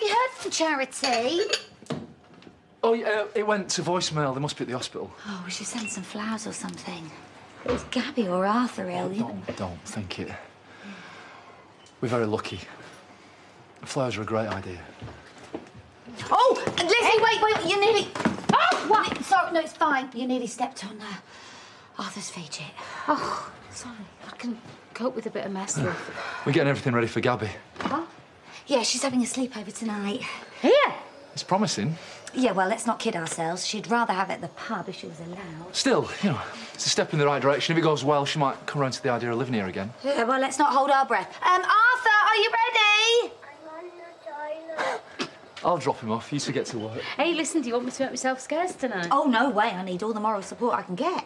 on. Have you heard from Charity? Oh, yeah, uh, it went to voicemail. They must be at the hospital. Oh, we should send some flowers or something. It was Gabby or Arthur ill. you- Don't, don't think it. We're very lucky. Flowers are a great idea. Oh, Lizzie, wait, wait, you nearly... Oh, what? Sorry, no, it's fine. You nearly stepped on uh, Arthur's fidget. Oh, sorry. I can cope with a bit of mess. love. We're getting everything ready for Gabby. Yeah, she's having a sleepover tonight. Here. It's promising. Yeah, well, let's not kid ourselves. She'd rather have it at the pub if she was allowed. Still, you know, it's a step in the right direction. If it goes well, she might come round to the idea of living here again. Yeah, well, let's not hold our breath. Um, Arthur, are you ready? I'll drop him off. You two get to work. Hey, listen, do you want me to make myself scarce tonight? Oh, no way. I need all the moral support I can get.